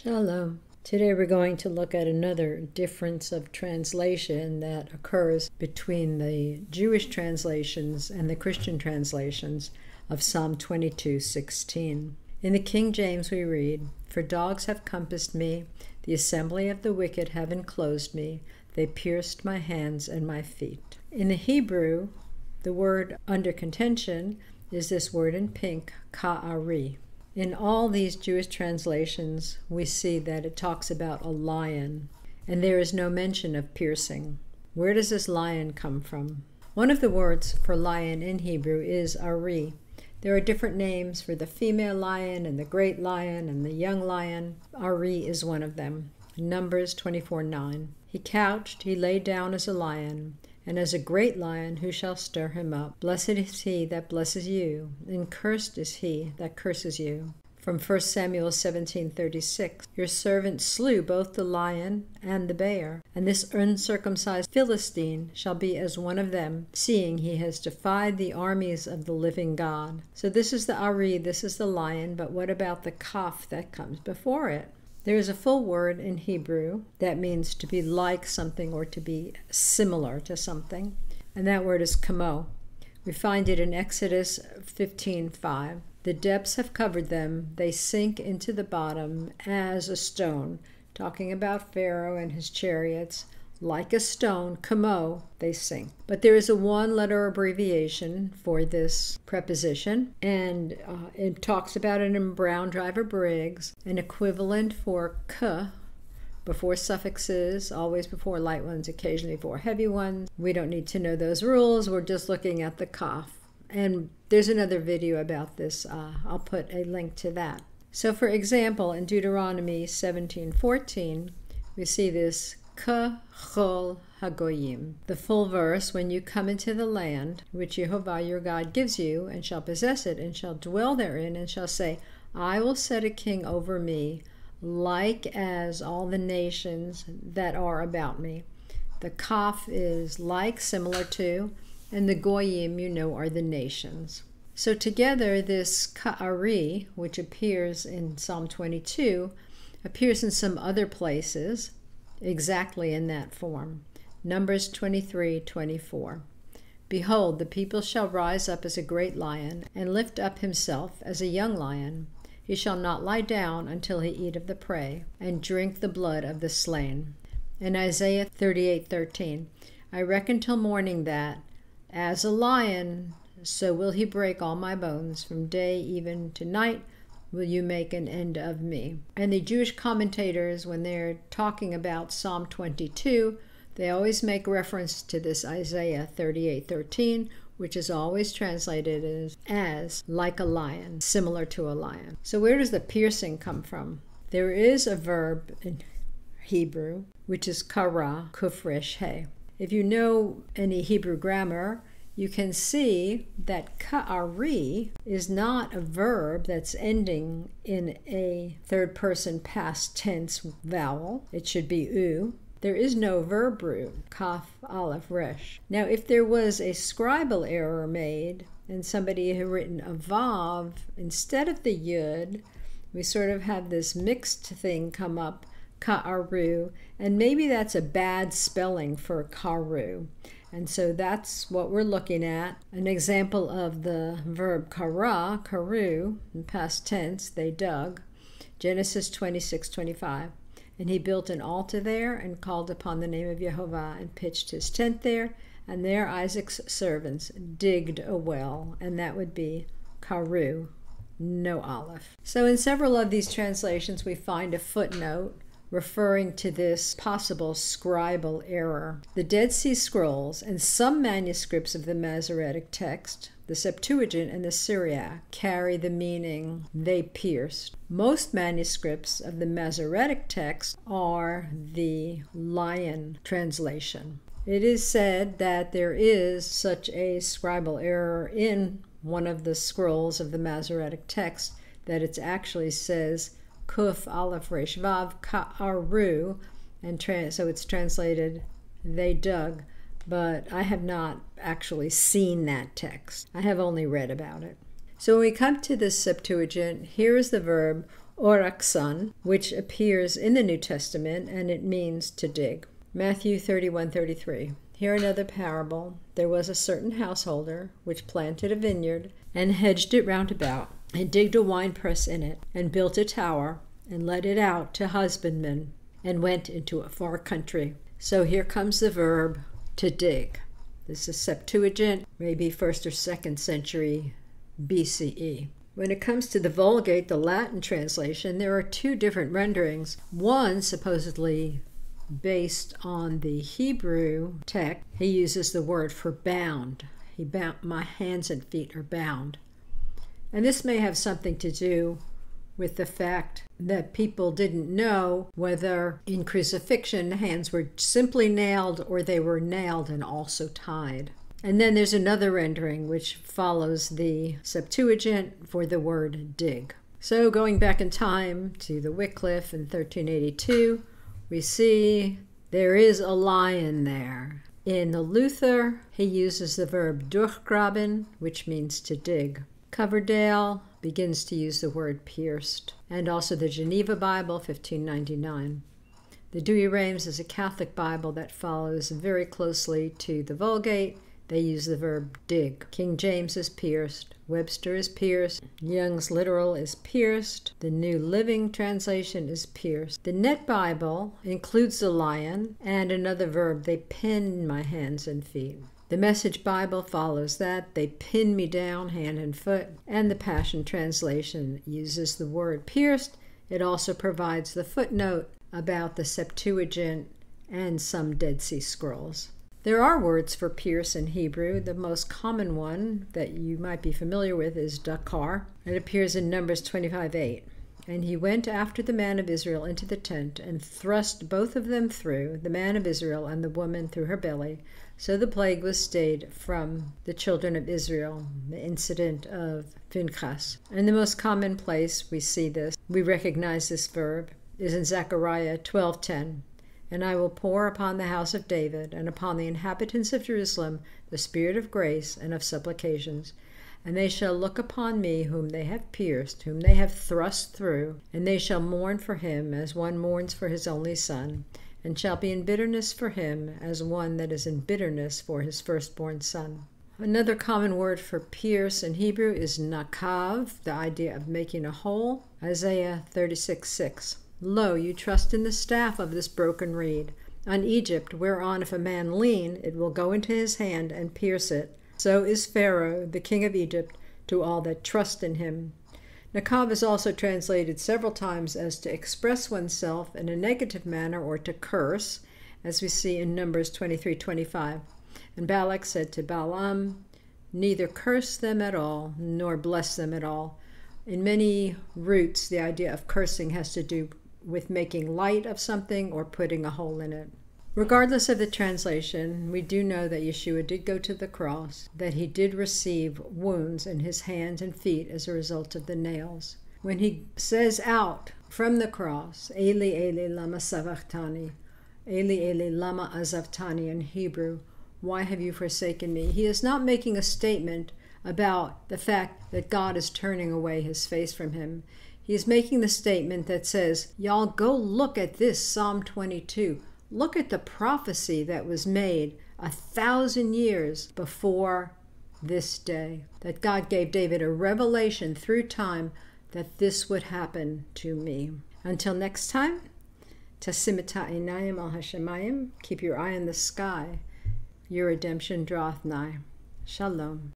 Shalom. Today we're going to look at another difference of translation that occurs between the Jewish translations and the Christian translations of Psalm 22:16. In the King James we read, "For dogs have compassed me, the assembly of the wicked have enclosed me, they pierced my hands and my feet." In the Hebrew, the word under contention is this word in pink, ka'ari. In all these Jewish translations, we see that it talks about a lion, and there is no mention of piercing. Where does this lion come from? One of the words for lion in Hebrew is ari. There are different names for the female lion and the great lion and the young lion. Ari is one of them. Numbers 24 9. He couched, he lay down as a lion, and as a great lion, who shall stir him up? Blessed is he that blesses you, and cursed is he that curses you. From 1 Samuel 17:36 Your servant slew both the lion and the bear, and this uncircumcised Philistine shall be as one of them, seeing he has defied the armies of the living God. So this is the Ari, this is the lion, but what about the kaf that comes before it? There is a full word in Hebrew that means to be like something or to be similar to something, and that word is kamo. We find it in Exodus 15:5. The depths have covered them; they sink into the bottom as a stone, talking about Pharaoh and his chariots like a stone, kamo, they sink. But there is a one letter abbreviation for this preposition, and uh, it talks about it in Brown Driver Briggs, an equivalent for k before suffixes, always before light ones, occasionally before heavy ones. We don't need to know those rules, we're just looking at the kaf. And there's another video about this. Uh, I'll put a link to that. So, for example, in Deuteronomy 17:14, we see this Kachol Hagoyim. The full verse, when you come into the land which Jehovah your God gives you, and shall possess it, and shall dwell therein, and shall say, I will set a king over me, like as all the nations that are about me. The kaf is like, similar to, and the goyim, you know, are the nations. So together, this ka'ari, which appears in Psalm 22, appears in some other places exactly in that form. Numbers 23 24. Behold, the people shall rise up as a great lion, and lift up himself as a young lion. He shall not lie down until he eat of the prey, and drink the blood of the slain. In Isaiah 38 13, I reckon till morning that, as a lion, so will he break all my bones from day even to night will you make an end of me? And the Jewish commentators, when they're talking about Psalm 22, they always make reference to this Isaiah 38:13, which is always translated as, as like a lion, similar to a lion. So where does the piercing come from? There is a verb in Hebrew which is kara kufresh he. If you know any Hebrew grammar, you can see that ka'ari is not a verb that's ending in a third person past tense vowel. It should be u. There is no verb root, kaf, aleph, resh. Now, if there was a scribal error made and somebody had written a vav instead of the yud, we sort of have this mixed thing come up, ka'aru, and maybe that's a bad spelling for karu. And so that's what we're looking at. An example of the verb kara, karu, in past tense, they dug. Genesis 26 25. And he built an altar there and called upon the name of Jehovah and pitched his tent there. And there Isaac's servants digged a well, and that would be karu, no aleph. So in several of these translations, we find a footnote referring to this possible scribal error. The Dead Sea Scrolls and some manuscripts of the Masoretic text, the Septuagint and the Syriac, carry the meaning they pierced. Most manuscripts of the Masoretic text are the Lion translation. It is said that there is such a scribal error in one of the scrolls of the Masoretic text that it actually says kuf aleph resh vav ka'aru, and so it's translated they dug, but I have not actually seen that text. I have only read about it. So when we come to the Septuagint, here is the verb orakson, which appears in the New Testament and it means to dig. Matthew 31 33. Here another parable. There was a certain householder which planted a vineyard and hedged it round about, and digged a winepress in it, and built a tower, and let it out to husbandmen, and went into a far country. So here comes the verb to dig. This is Septuagint, maybe first or second century BCE. When it comes to the Vulgate, the Latin translation, there are two different renderings. One supposedly based on the Hebrew text, he uses the word for bound. He bound my hands and feet are bound. And this may have something to do with the fact that people didn't know whether in crucifixion hands were simply nailed or they were nailed and also tied. And then there's another rendering which follows the Septuagint for the word dig. So going back in time to the Wycliffe in 1382, we see there is a lion there. In the Luther, he uses the verb durchgraben, which means to dig. Coverdale begins to use the word pierced, and also the Geneva Bible, 1599. The Douay-Rheims is a Catholic Bible that follows very closely to the Vulgate they use the verb dig. King James is pierced. Webster is pierced. Young's literal is pierced. The New Living Translation is pierced. The NET Bible includes the lion and another verb. They pin my hands and feet. The Message Bible follows that. They pin me down hand and foot. And the Passion Translation uses the word pierced. It also provides the footnote about the Septuagint and some Dead Sea Scrolls. There are words for pierce in Hebrew. The most common one that you might be familiar with is dakar. It appears in Numbers 25 8. And he went after the man of Israel into the tent, and thrust both of them through, the man of Israel and the woman through her belly. So the plague was stayed from the children of Israel, the incident of Phinehas. And the most common place we see this, we recognize this verb, is in Zechariah 12:10. And I will pour upon the house of David and upon the inhabitants of Jerusalem the spirit of grace and of supplications. And they shall look upon me whom they have pierced, whom they have thrust through, and they shall mourn for him as one mourns for his only son, and shall be in bitterness for him as one that is in bitterness for his firstborn son. Another common word for pierce in Hebrew is nakav, the idea of making a hole. Isaiah 36 6. Lo, you trust in the staff of this broken reed, on Egypt, whereon if a man lean, it will go into his hand and pierce it. So is Pharaoh, the king of Egypt, to all that trust in him. Nakav is also translated several times as to express oneself in a negative manner or to curse, as we see in Numbers 23:25. And Balak said to Balaam, Neither curse them at all, nor bless them at all. In many roots, the idea of cursing has to do with making light of something or putting a hole in it. Regardless of the translation, we do know that Yeshua did go to the cross, that he did receive wounds in his hands and feet as a result of the nails. When he says out from the cross, Eli, Eli, lama sabachthani, Eli, Eli, lama azavtani in Hebrew, why have you forsaken me? He is not making a statement about the fact that God is turning away his face from him. He is making the statement that says, Y'all go look at this Psalm 22. Look at the prophecy that was made a thousand years before this day. That God gave David a revelation through time that this would happen to me. Until next time, Tasimita Einayim al Hashemayim, keep your eye on the sky. Your redemption draweth nigh. Shalom.